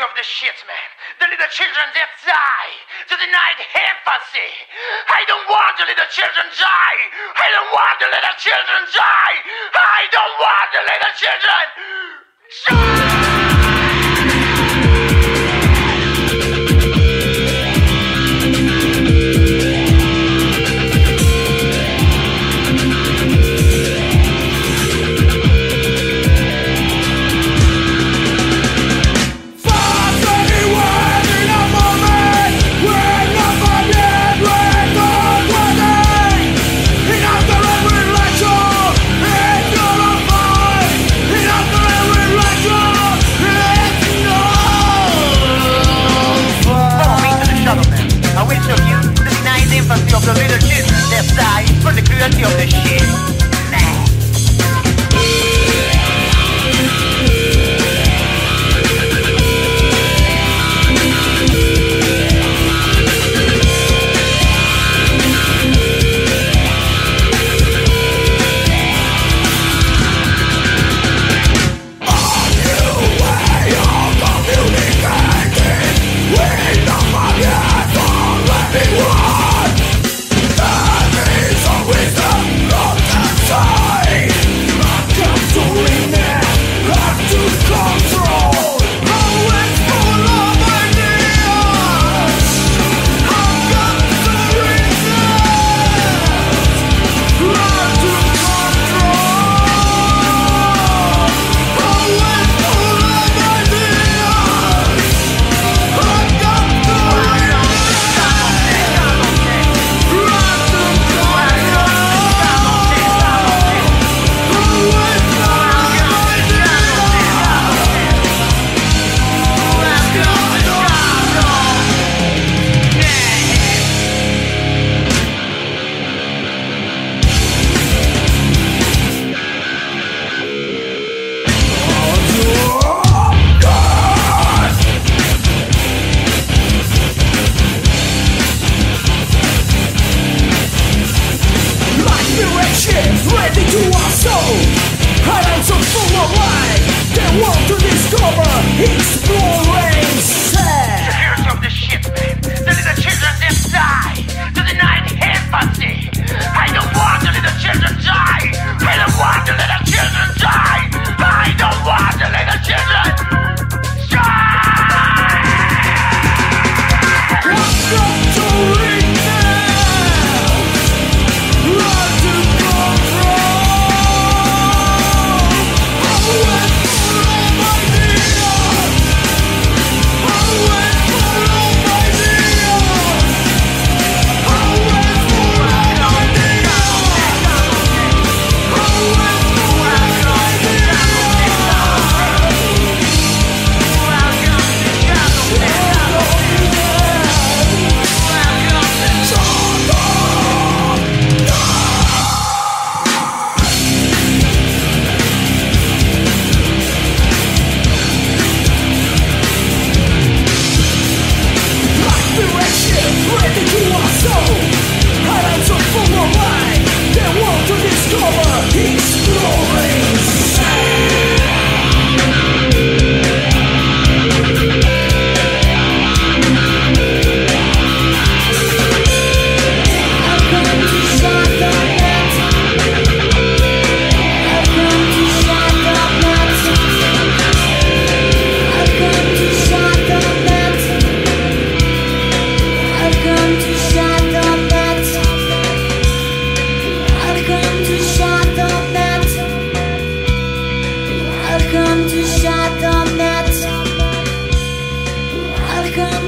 of the shit, man. The little children that die to deny infancy. I don't want the little children die. I don't want the little children die. I don't want the little children die.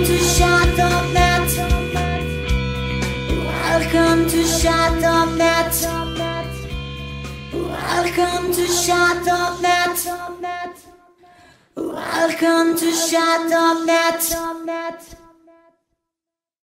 to Shadow Welcome to Shadow Net. Welcome to Shadownet. Welcome to Shadownet.